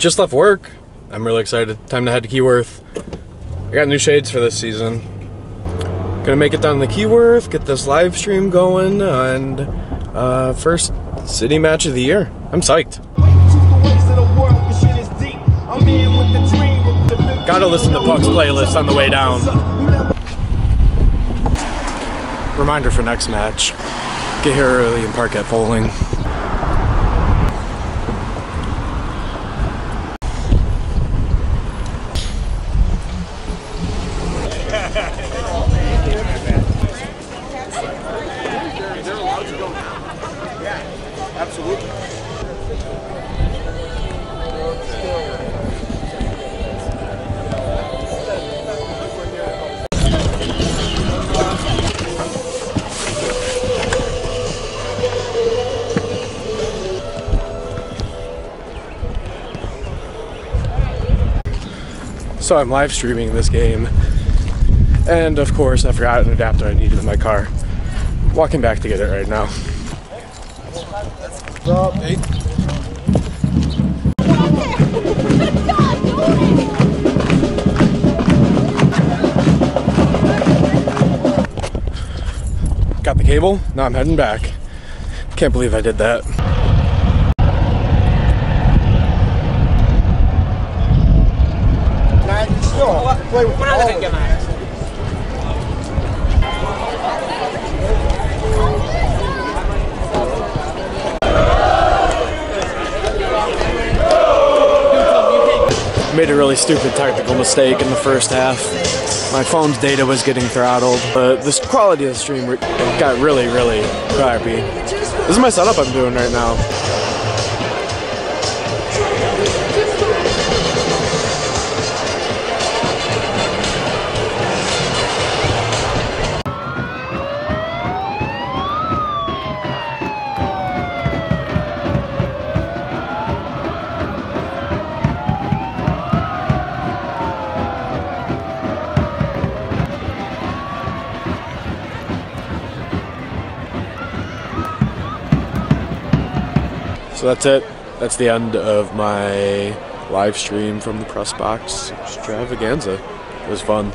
just left work. I'm really excited. Time to head to Keyworth. I got new shades for this season. Gonna make it down to Keyworth, get this live stream going, and uh, first city match of the year. I'm psyched. Gotta listen to Puck's playlist on the way down. Reminder for next match. Get here early and park at Poling. So I'm live streaming this game. And of course, I forgot an adapter I needed in my car. Walking back to get it right now. Hey. Got the cable, now I'm heading back. Can't believe I did that. Oh, play with the ball. Made a really stupid technical mistake in the first half. My phone's data was getting throttled, but the quality of the stream got really, really crappy. This is my setup I'm doing right now. So that's it. That's the end of my live stream from the press box extravaganza. It was fun.